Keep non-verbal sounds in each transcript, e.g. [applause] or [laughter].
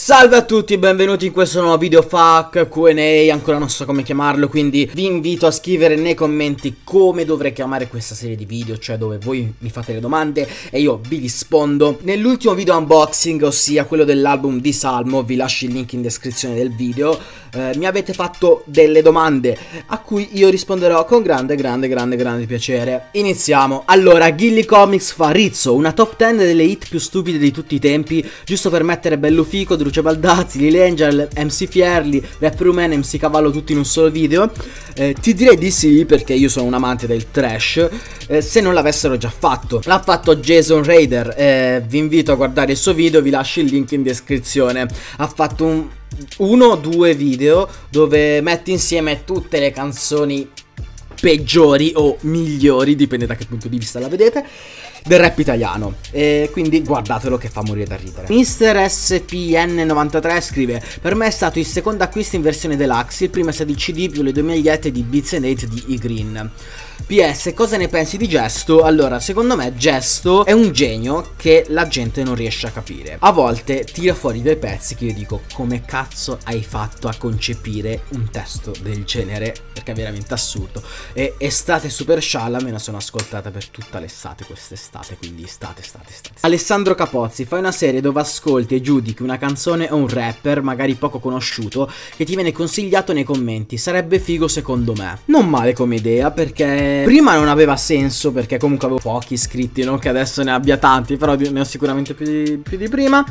Salve a tutti, benvenuti in questo nuovo video FAQ, Q&A, ancora non so come chiamarlo, quindi vi invito a scrivere nei commenti come dovrei chiamare questa serie di video, cioè dove voi mi fate le domande e io vi rispondo. Nell'ultimo video unboxing, ossia quello dell'album di Salmo, vi lascio il link in descrizione del video, eh, mi avete fatto delle domande a cui io risponderò con grande, grande, grande, grande piacere. Iniziamo. Allora, Gilly Comics fa Rizzo, una top 10 delle hit più stupide di tutti i tempi, giusto per mettere bello fico, Lucio Baldazzi, Lil Angel, MC Fierli, Rap Rumen, MC Cavallo tutti in un solo video? Eh, ti direi di sì perché io sono un amante del trash, eh, se non l'avessero già fatto. L'ha fatto Jason Raider, eh, vi invito a guardare il suo video, vi lascio il link in descrizione. Ha fatto un, uno o due video dove mette insieme tutte le canzoni peggiori o migliori, dipende da che punto di vista la vedete del rap italiano. E quindi guardatelo che fa morire da ridere. Mister SPN93 scrive: Per me è stato il secondo acquisto in versione deluxe, il primo è stato il CD più le due magliette di Beats and 8 di E-Green. PS, cosa ne pensi di Gesto? Allora, secondo me Gesto è un genio che la gente non riesce a capire. A volte tira fuori dei pezzi che io dico come cazzo hai fatto a concepire un testo del genere? Perché è veramente assurdo. E Estate Super Scialla me la sono ascoltata per tutta l'estate quest'estate, quindi estate, estate, estate. Alessandro Capozzi, fai una serie dove ascolti e giudichi una canzone o un rapper, magari poco conosciuto, che ti viene consigliato nei commenti. Sarebbe figo secondo me. Non male come idea perché prima non aveva senso perché comunque avevo pochi iscritti, non che adesso ne abbia tanti, però ne ho sicuramente più di, più di prima.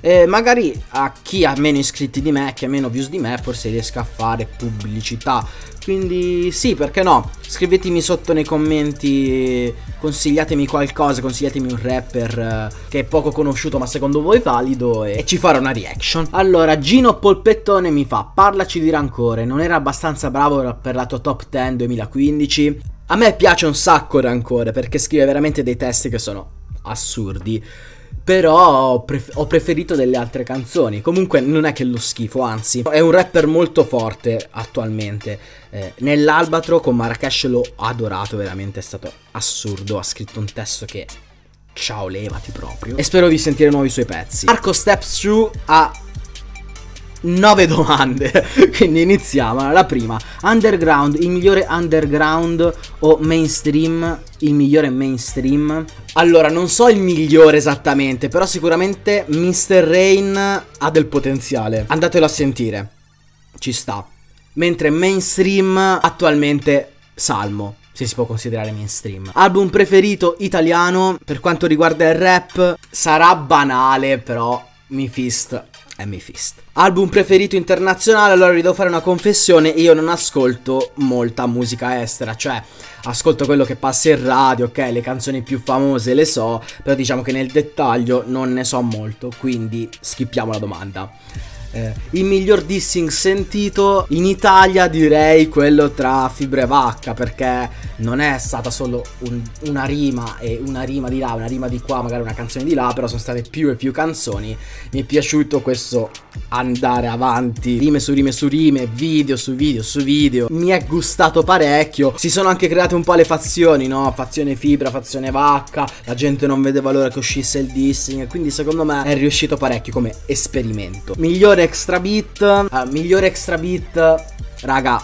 E magari a chi ha meno iscritti di me, chi ha meno views di me, forse riesco a fare pubblicità. Quindi sì, perché no? Scrivetemi sotto nei commenti, consigliatemi qualcosa, consigliatemi un rapper eh, che è poco conosciuto ma secondo voi valido e, e ci farò una reaction. Allora, Gino Polpettone mi fa, parlaci di rancore, non era abbastanza bravo per la tua top 10 2015? A me piace un sacco Rancore perché scrive veramente dei testi che sono assurdi. Però ho, pref ho, preferito delle altre canzoni. Comunque non è che lo schifo, anzi, è un rapper molto forte attualmente. Eh, Nell'Albatro con Marrakesh l'ho adorato, veramente è stato assurdo. Ha scritto un testo che. Ciao, levati proprio. E spero di sentire nuovi suoi pezzi. Marco Steps Through ha 9 domande. [laughs] Quindi iniziamo. La prima, underground, il migliore underground o mainstream? Il migliore mainstream? Allora, non so il migliore esattamente, però sicuramente Mr. Rain ha del potenziale. Andatelo a sentire. Ci sta. Mentre mainstream attualmente Salmo se si può considerare mainstream. Album preferito italiano per quanto riguarda il rap sarà banale, però mi fist Amy Fist. Album preferito internazionale, allora vi devo fare una confessione, io non ascolto molta musica estera, cioè ascolto quello che passa in radio, ok, le canzoni più famose le so, però diciamo che nel dettaglio non ne so molto, quindi skippiamo la domanda. Eh, il miglior dissing sentito in Italia direi quello tra Fibra e Vacca perché non è stata solo un, una rima e una rima di là, una rima di qua, magari una canzone di là, però sono state più e più canzoni. Mi è piaciuto questo andare avanti, rime su rime su rime, video su video su video. Mi è gustato parecchio. Si sono anche create un po' le fazioni, no? Fazione Fibra, fazione Vacca. La gente non vedeva l'ora che uscisse il dissing, quindi secondo me è riuscito parecchio come esperimento. Migliore extra beat. Uh, migliore extra beat. Raga,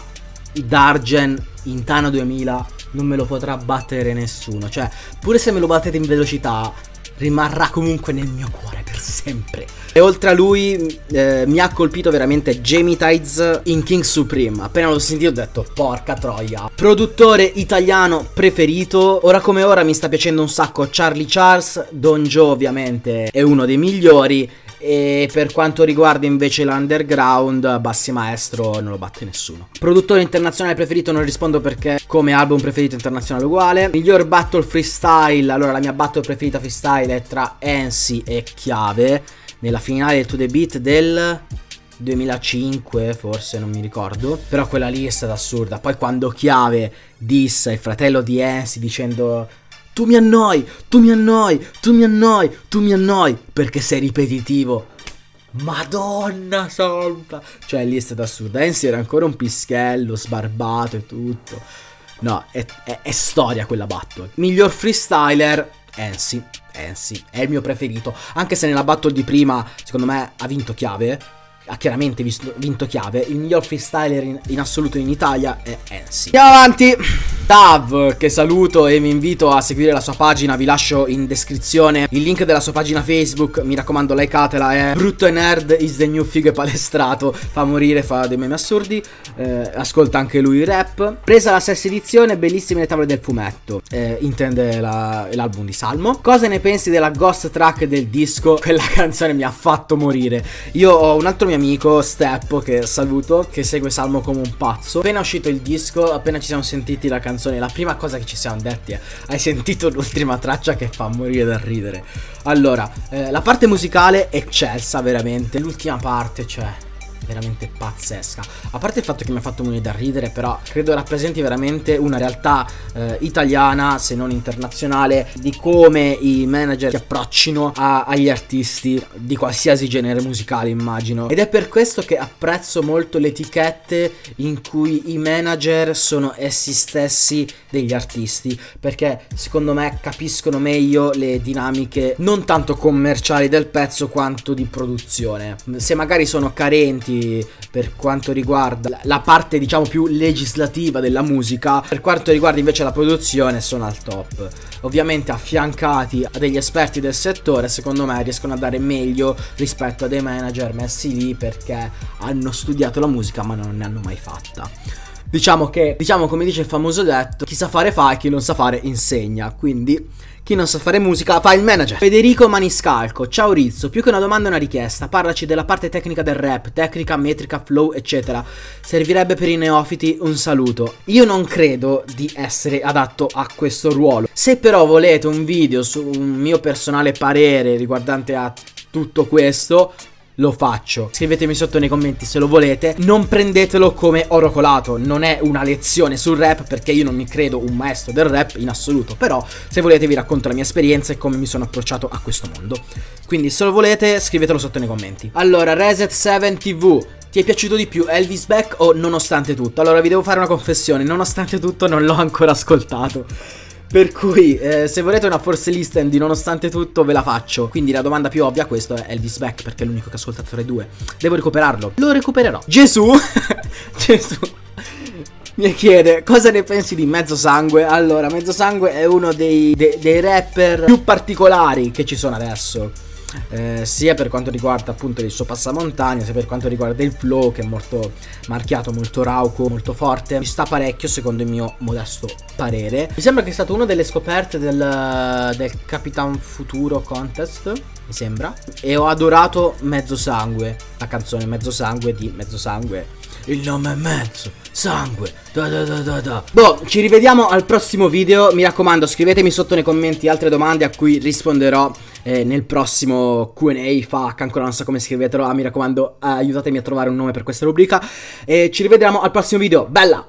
Dargen in Tano 2000 non me lo potrà battere nessuno. Cioè, pure se me lo battete in velocità, rimarrà comunque nel mio cuore per sempre. E oltre a lui eh, mi ha colpito veramente Jamie Tides in King Supreme. Appena l'ho sentito ho detto porca troia. Produttore italiano preferito. Ora come ora mi sta piacendo un sacco Charlie Charles. Don Joe ovviamente è uno dei migliori. E per quanto riguarda invece l'underground, Bassi Maestro non lo batte nessuno. Produttore internazionale preferito non rispondo perché come album preferito internazionale uguale. Miglior battle freestyle, allora la mia battle preferita freestyle è tra Ansi e Chiave. Nella finale To The Beat del 2005 forse non mi ricordo però quella lì è stata assurda poi quando Chiave dissa il fratello di Ansi dicendo tu mi annoi, tu mi annoi, tu mi annoi, tu mi annoi, perché sei ripetitivo. Madonna santa! Cioè, lì è stata assurda. Ensi era ancora un pischello, sbarbato e tutto. No, è, è, è storia quella battle. Miglior freestyler, Ensi. Ensi, è il mio preferito. Anche se nella battle di prima, secondo me, ha vinto chiave ha chiaramente vinto chiave. Il miglior freestyler in, in assoluto in Italia è Ensi. Andiamo avanti. Tav, che saluto e mi invito a seguire la sua pagina, vi lascio in descrizione il link della sua pagina Facebook, mi raccomando likeatela, è brutto e nerd is the new figo palestrato, fa morire, fa dei meme assurdi, eh, ascolta anche lui il rap. Presa la sesta edizione, bellissime le tavole del fumetto, eh, intende l'album di Salmo. Cosa ne pensi della ghost track del disco? Quella [laughs] canzone mi ha fatto morire. Io ho un altro mio amico, Steppo, che saluto, che segue Salmo come un pazzo. Appena uscito il disco, appena ci siamo sentiti la canzone canzone, la prima cosa che ci siamo detti è hai sentito l'ultima traccia che fa morire da ridere. Allora, eh, la parte musicale è eccelsa veramente, l'ultima parte, cioè veramente pazzesca. A parte il fatto che mi ha fatto morire da ridere, però credo rappresenti veramente una realtà eh, italiana, se non internazionale, di come i manager si approccino a, agli artisti di qualsiasi genere musicale, immagino. Ed è per questo che apprezzo molto le etichette in cui i manager sono essi stessi degli artisti, perché secondo me capiscono meglio le dinamiche non tanto commerciali del pezzo quanto di produzione. Se magari sono carenti per quanto riguarda la parte diciamo più legislativa della musica, per quanto riguarda invece la produzione sono al top. Ovviamente affiancati a degli esperti del settore, secondo me riescono a dare meglio rispetto a dei manager messi lì perché hanno studiato la musica ma non ne hanno mai fatta. Diciamo che, diciamo come dice il famoso detto, chi sa fare fa e chi non sa fare insegna. Quindi chi non sa fare musica fa il manager. Federico Maniscalco, ciao Rizzo, più che una domanda è una richiesta. Parlaci della parte tecnica del rap, tecnica, metrica, flow, eccetera. Servirebbe per i neofiti un saluto. Io non credo di essere adatto a questo ruolo. Se però volete un video su un mio personale parere riguardante a tutto questo, lo faccio. Scrivetemi sotto nei commenti se lo volete. Non prendetelo come oro colato, non è una lezione sul rap perché io non mi credo un maestro del rap in assoluto, però se volete vi racconto la mia esperienza e come mi sono approcciato a questo mondo. Quindi se lo volete scrivetelo sotto nei commenti. Allora, Reset7 TV ti è piaciuto di più Elvis Beck o Nonostante Tutto? Allora vi devo fare una confessione, nonostante tutto non l'ho ancora ascoltato. Per cui, eh, se volete una force listen di nonostante tutto, ve la faccio. Quindi la domanda più ovvia a questo è Elvis Beck, perché è l'unico che ho ascoltato tra i due. Devo recuperarlo. Lo recupererò. Gesù! [laughs] Gesù! mi chiede cosa ne pensi di Mezzo Sangue. Allora, Mezzo Sangue è uno dei, de, dei rapper più particolari che ci sono adesso eh, sia per quanto riguarda appunto il suo passamontagna, sia per quanto riguarda il flow che è molto marchiato, molto rauco, molto forte. Mi sta parecchio secondo il mio modesto parere. Mi sembra che è stato una delle scoperte del, del Capitan Futuro Contest, mi sembra. E ho adorato Mezzo Sangue, la canzone Mezzo Sangue di Mezzo Sangue. Il nome è Mezzo Sangue. Da da da da da. Boh, ci rivediamo al prossimo video. Mi raccomando, scrivetemi sotto nei commenti altre domande a cui risponderò eh, nel prossimo Q&A FAQ, ancora non so come scrivetelo, ah, mi raccomando aiutatemi a trovare un nome per questa rubrica. E ci rivediamo al prossimo video, bella!